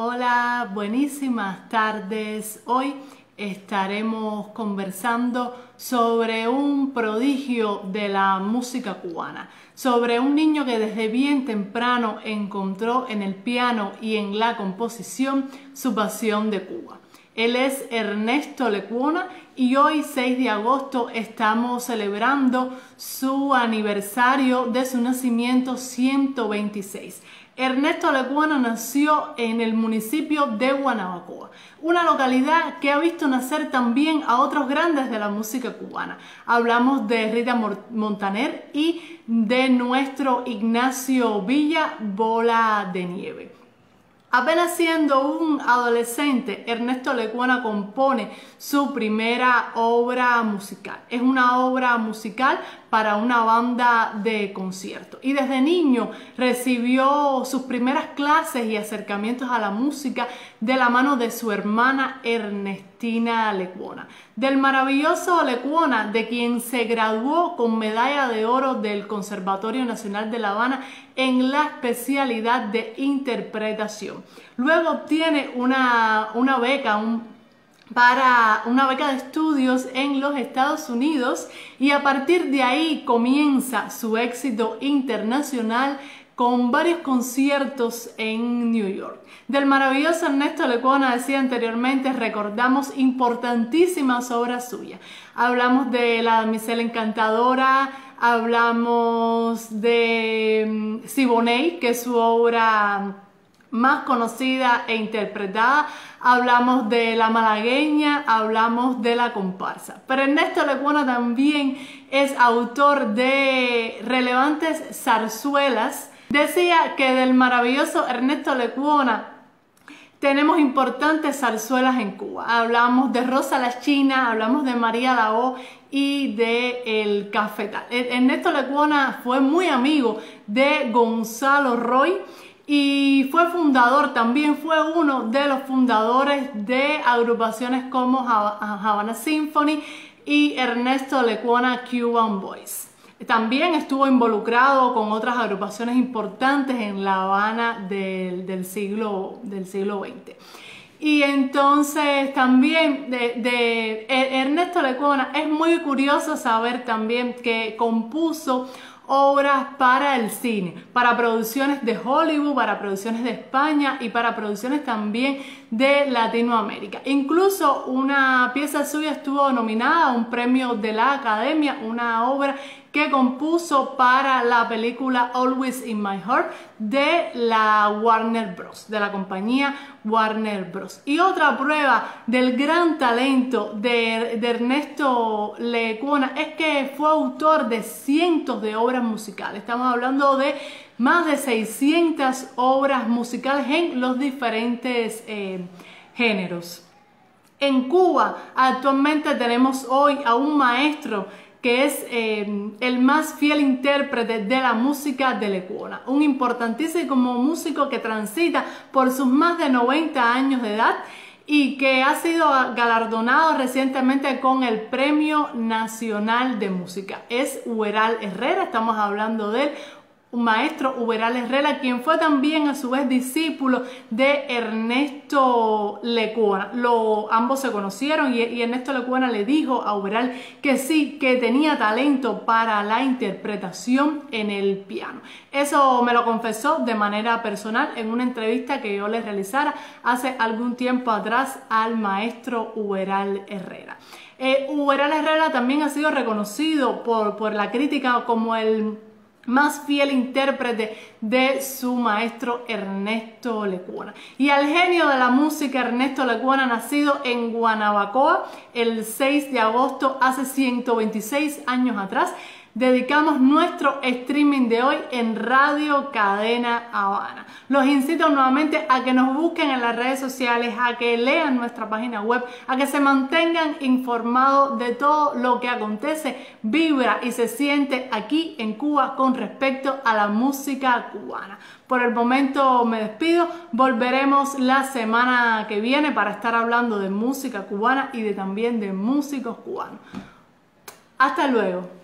Hola, buenísimas tardes. Hoy estaremos conversando sobre un prodigio de la música cubana, sobre un niño que desde bien temprano encontró en el piano y en la composición su pasión de Cuba. Él es Ernesto Lecuona y hoy 6 de agosto estamos celebrando su aniversario de su nacimiento 126. Ernesto Lecuona nació en el municipio de Guanabacoa, una localidad que ha visto nacer también a otros grandes de la música cubana. Hablamos de Rita Montaner y de nuestro Ignacio Villa Bola de Nieve. Apenas siendo un adolescente, Ernesto Lecuona compone su primera obra musical. Es una obra musical para una banda de concierto. Y desde niño recibió sus primeras clases y acercamientos a la música de la mano de su hermana Ernestina Lecuona. Del maravilloso Lecuona, de quien se graduó con medalla de oro del Conservatorio Nacional de La Habana en la especialidad de interpretación. Luego obtiene una, una beca, un para una beca de estudios en los Estados Unidos y a partir de ahí comienza su éxito internacional con varios conciertos en New York. Del maravilloso Ernesto Lecuona, decía anteriormente, recordamos importantísimas obras suyas. Hablamos de La damisela encantadora, hablamos de mm, Siboney, que es su obra más conocida e interpretada. Hablamos de la malagueña, hablamos de la comparsa. Pero Ernesto Lecuona también es autor de relevantes zarzuelas. Decía que del maravilloso Ernesto Lecuona tenemos importantes zarzuelas en Cuba. Hablamos de Rosa la China, hablamos de María Lao y de El Cafetal. Ernesto Lecuona fue muy amigo de Gonzalo Roy y fue fundador, también fue uno de los fundadores de agrupaciones como Havana Symphony y Ernesto Lecuona Cuban Boys. También estuvo involucrado con otras agrupaciones importantes en La Habana del, siglo, del siglo XX. Y entonces también de, de Ernesto Lecuona es muy curioso saber también que compuso obras para el cine, para producciones de Hollywood, para producciones de España y para producciones también de Latinoamérica. Incluso una pieza suya estuvo nominada a un premio de la Academia, una obra que compuso para la película Always in My Heart de la Warner Bros., de la compañía Warner Bros. Y otra prueba del gran talento de, Ernesto Lecuona es que fue autor de cientos de obras musicales. Estamos hablando de más de 600 obras musicales en los diferentes eh, géneros. En Cuba actualmente tenemos hoy a un maestro que es eh, el más fiel intérprete de la música de Lecuona, un importantísimo músico que transita por sus más de 90 años de edad y que ha sido galardonado recientemente con el Premio Nacional de Música. Es Uberal Herrera, estamos hablando de él, un maestro Uberal Herrera, quien fue también a su vez discípulo de Ernesto Lecuona. Ambos se conocieron y, Ernesto Lecuona le dijo a Uberal que sí, que tenía talento para la interpretación en el piano. Eso me lo confesó de manera personal en una entrevista que yo le realizara hace algún tiempo atrás al maestro Uberal Herrera. Eh, Uberal Herrera también ha sido reconocido por, por la crítica como el más fiel intérprete de su maestro Ernesto Lecuona. Y al genio de la música Ernesto Lecuona, nacido en Guanabacoa el 6 de agosto hace 126 años atrás, dedicamos nuestro streaming de hoy en Radio Cadena Habana. Los incito nuevamente a que nos busquen en las redes sociales, a que lean nuestra página web, a que se mantengan informados de todo lo que acontece, vibra y se siente aquí en Cuba con respecto a la música cubana. Por el momento me despido, volveremos la semana que viene para estar hablando de música cubana y de también de músicos cubanos. Hasta luego.